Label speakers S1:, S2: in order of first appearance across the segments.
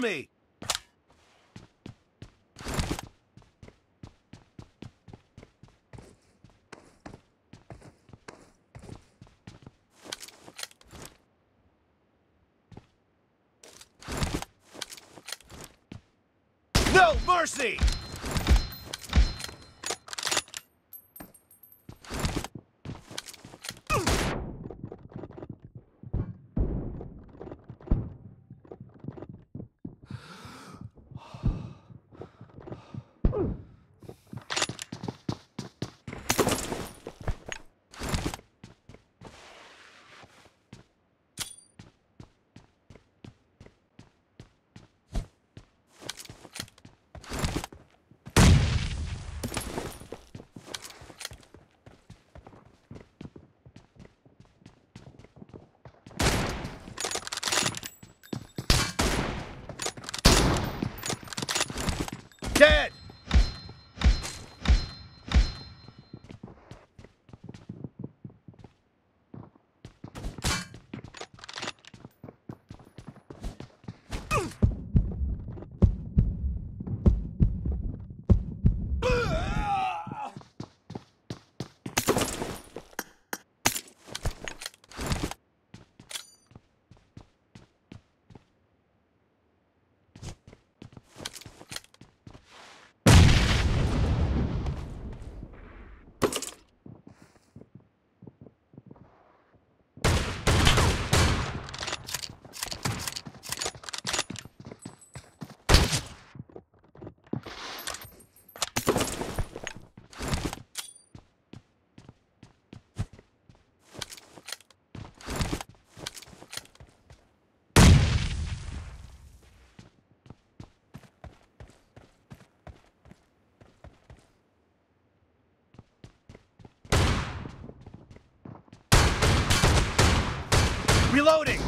S1: Me! No mercy! Reloading!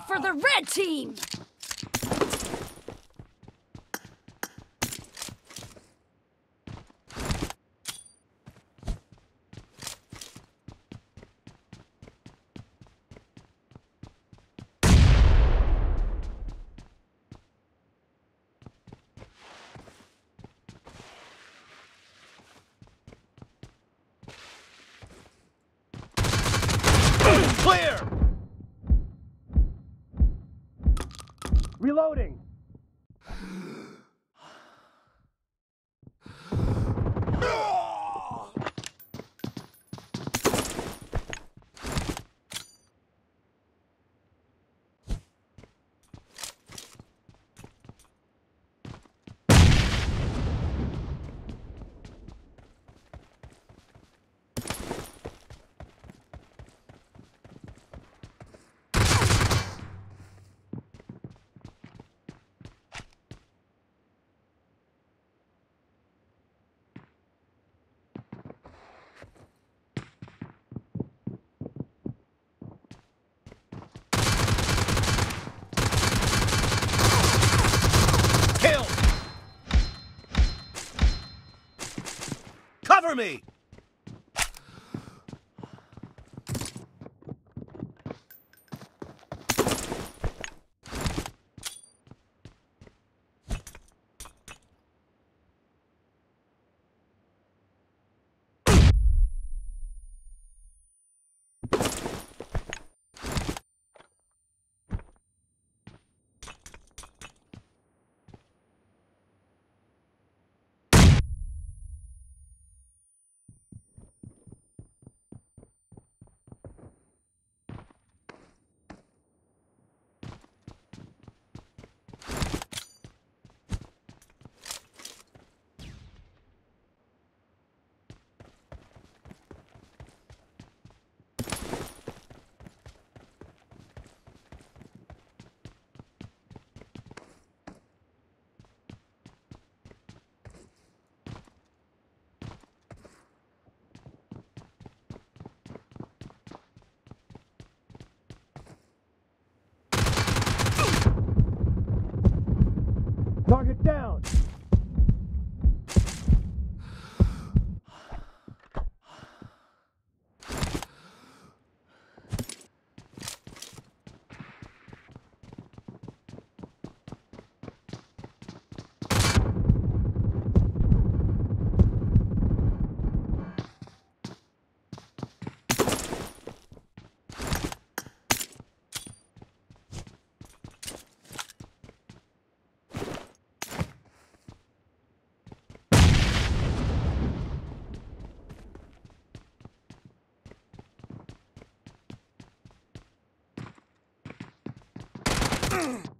S2: For the red team!
S1: Clear! Reloading! Me! Target down! Mm-hmm.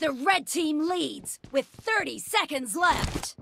S2: The red team leads with 30 seconds left.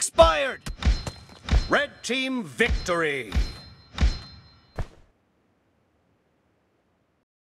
S1: Expired! Red team victory!